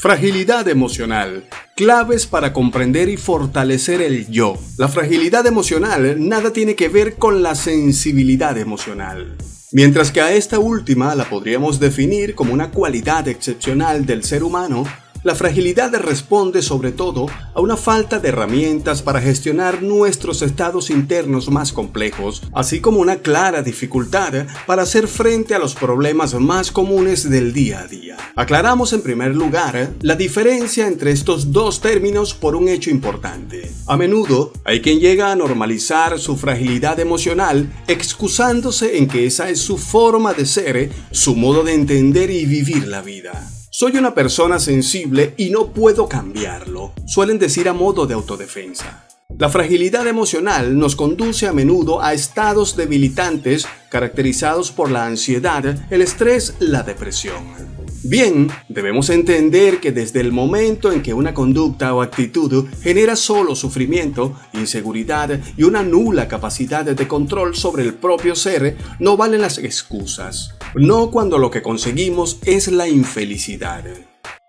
Fragilidad emocional. Claves para comprender y fortalecer el yo. La fragilidad emocional nada tiene que ver con la sensibilidad emocional. Mientras que a esta última la podríamos definir como una cualidad excepcional del ser humano, la fragilidad responde sobre todo a una falta de herramientas para gestionar nuestros estados internos más complejos, así como una clara dificultad para hacer frente a los problemas más comunes del día a día. Aclaramos en primer lugar la diferencia entre estos dos términos por un hecho importante. A menudo hay quien llega a normalizar su fragilidad emocional excusándose en que esa es su forma de ser, su modo de entender y vivir la vida. Soy una persona sensible y no puedo cambiarlo, suelen decir a modo de autodefensa. La fragilidad emocional nos conduce a menudo a estados debilitantes caracterizados por la ansiedad, el estrés, la depresión. Bien, debemos entender que desde el momento en que una conducta o actitud genera solo sufrimiento, inseguridad y una nula capacidad de control sobre el propio ser, no valen las excusas, no cuando lo que conseguimos es la infelicidad.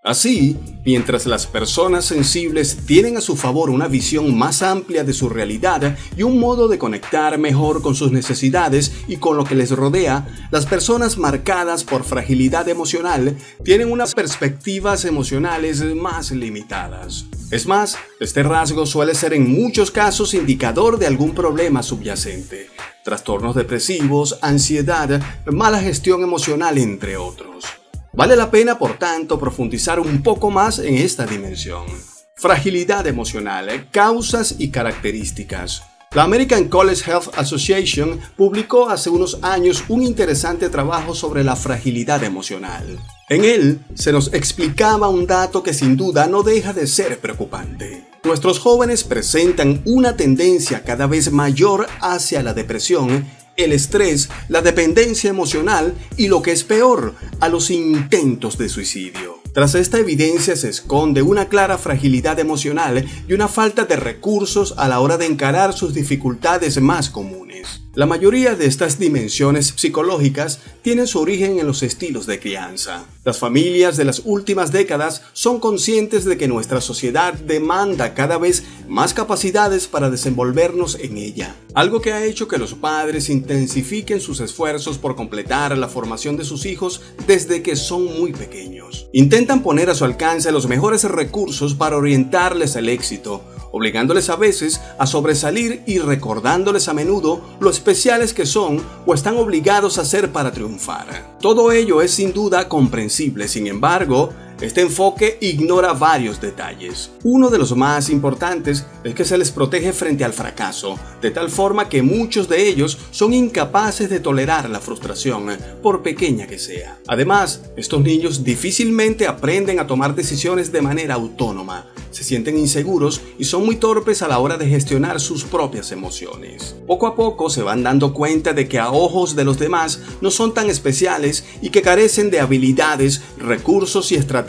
Así, mientras las personas sensibles tienen a su favor una visión más amplia de su realidad y un modo de conectar mejor con sus necesidades y con lo que les rodea, las personas marcadas por fragilidad emocional tienen unas perspectivas emocionales más limitadas. Es más, este rasgo suele ser en muchos casos indicador de algún problema subyacente, trastornos depresivos, ansiedad, mala gestión emocional, entre otros. Vale la pena, por tanto, profundizar un poco más en esta dimensión. Fragilidad emocional, causas y características. La American College Health Association publicó hace unos años un interesante trabajo sobre la fragilidad emocional. En él se nos explicaba un dato que sin duda no deja de ser preocupante. Nuestros jóvenes presentan una tendencia cada vez mayor hacia la depresión el estrés, la dependencia emocional y lo que es peor, a los intentos de suicidio. Tras esta evidencia se esconde una clara fragilidad emocional y una falta de recursos a la hora de encarar sus dificultades más comunes. La mayoría de estas dimensiones psicológicas tienen su origen en los estilos de crianza. Las familias de las últimas décadas son conscientes de que nuestra sociedad demanda cada vez más capacidades para desenvolvernos en ella, algo que ha hecho que los padres intensifiquen sus esfuerzos por completar la formación de sus hijos desde que son muy pequeños. Intentan poner a su alcance los mejores recursos para orientarles al éxito, obligándoles a veces a sobresalir y recordándoles a menudo lo especiales que son o están obligados a ser para triunfar. Todo ello es sin duda comprensible, sin embargo, este enfoque ignora varios detalles. Uno de los más importantes es que se les protege frente al fracaso, de tal forma que muchos de ellos son incapaces de tolerar la frustración, por pequeña que sea. Además, estos niños difícilmente aprenden a tomar decisiones de manera autónoma, se sienten inseguros y son muy torpes a la hora de gestionar sus propias emociones. Poco a poco se van dando cuenta de que a ojos de los demás no son tan especiales y que carecen de habilidades, recursos y estrategias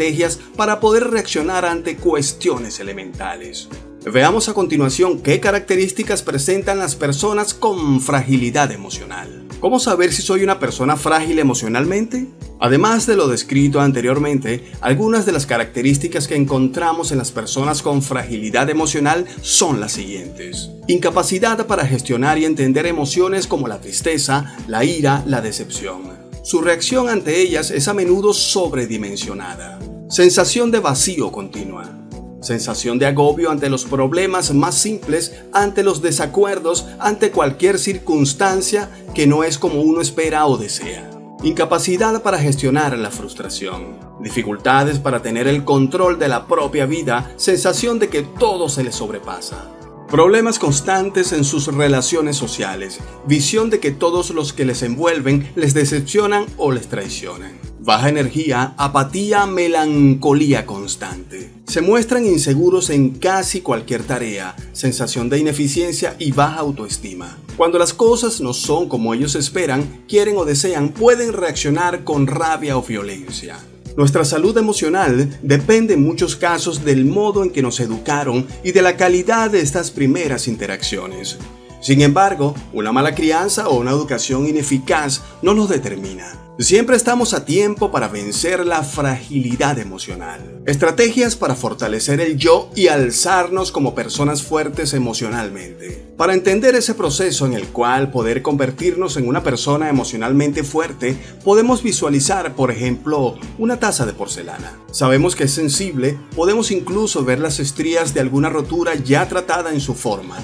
para poder reaccionar ante cuestiones elementales. Veamos a continuación qué características presentan las personas con fragilidad emocional. ¿Cómo saber si soy una persona frágil emocionalmente? Además de lo descrito anteriormente, algunas de las características que encontramos en las personas con fragilidad emocional son las siguientes. Incapacidad para gestionar y entender emociones como la tristeza, la ira, la decepción. Su reacción ante ellas es a menudo sobredimensionada. Sensación de vacío continua sensación de agobio ante los problemas más simples, ante los desacuerdos, ante cualquier circunstancia que no es como uno espera o desea. Incapacidad para gestionar la frustración. Dificultades para tener el control de la propia vida, sensación de que todo se le sobrepasa. Problemas constantes en sus relaciones sociales, visión de que todos los que les envuelven les decepcionan o les traicionan. Baja energía, apatía, melancolía constante. Se muestran inseguros en casi cualquier tarea, sensación de ineficiencia y baja autoestima. Cuando las cosas no son como ellos esperan, quieren o desean, pueden reaccionar con rabia o violencia. Nuestra salud emocional depende en muchos casos del modo en que nos educaron y de la calidad de estas primeras interacciones. Sin embargo, una mala crianza o una educación ineficaz no nos determina. Siempre estamos a tiempo para vencer la fragilidad emocional. Estrategias para fortalecer el yo y alzarnos como personas fuertes emocionalmente. Para entender ese proceso en el cual poder convertirnos en una persona emocionalmente fuerte, podemos visualizar, por ejemplo, una taza de porcelana. Sabemos que es sensible, podemos incluso ver las estrías de alguna rotura ya tratada en su forma.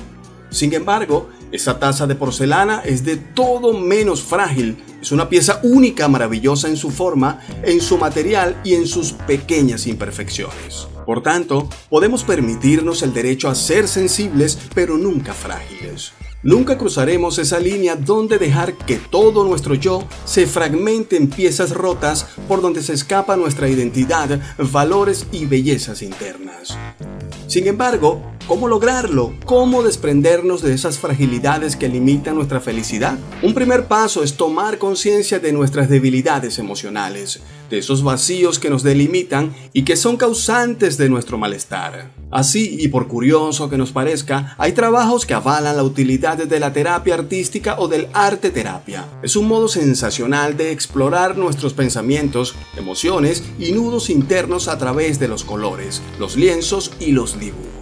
Sin embargo, esa taza de porcelana es de todo menos frágil. Es una pieza única, maravillosa en su forma, en su material y en sus pequeñas imperfecciones. Por tanto, podemos permitirnos el derecho a ser sensibles, pero nunca frágiles. Nunca cruzaremos esa línea donde dejar que todo nuestro yo se fragmente en piezas rotas por donde se escapa nuestra identidad, valores y bellezas internas. Sin embargo, ¿cómo lograrlo? ¿Cómo desprendernos de esas fragilidades que limitan nuestra felicidad? Un primer paso es tomar conciencia de nuestras debilidades emocionales, de esos vacíos que nos delimitan y que son causantes de nuestro malestar. Así, y por curioso que nos parezca, hay trabajos que avalan la utilidad de la terapia artística o del arte terapia. Es un modo sensacional de explorar nuestros pensamientos, emociones y nudos internos a través de los colores, los lienzos y los dibujos.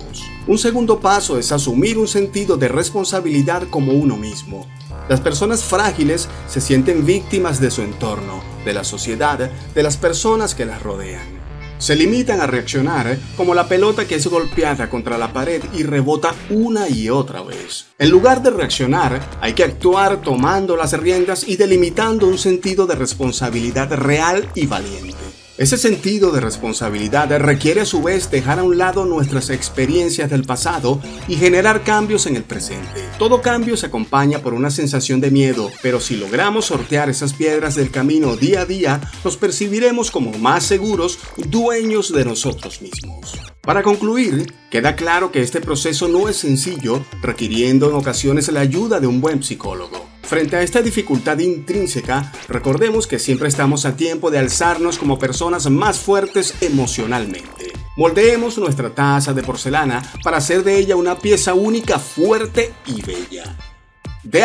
Un segundo paso es asumir un sentido de responsabilidad como uno mismo. Las personas frágiles se sienten víctimas de su entorno, de la sociedad, de las personas que las rodean. Se limitan a reaccionar como la pelota que es golpeada contra la pared y rebota una y otra vez. En lugar de reaccionar, hay que actuar tomando las riendas y delimitando un sentido de responsabilidad real y valiente. Ese sentido de responsabilidad requiere a su vez dejar a un lado nuestras experiencias del pasado y generar cambios en el presente. Todo cambio se acompaña por una sensación de miedo, pero si logramos sortear esas piedras del camino día a día, nos percibiremos como más seguros, dueños de nosotros mismos. Para concluir, queda claro que este proceso no es sencillo, requiriendo en ocasiones la ayuda de un buen psicólogo. Frente a esta dificultad intrínseca, recordemos que siempre estamos a tiempo de alzarnos como personas más fuertes emocionalmente. Moldeemos nuestra taza de porcelana para hacer de ella una pieza única, fuerte y bella. De